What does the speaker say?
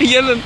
Jeden.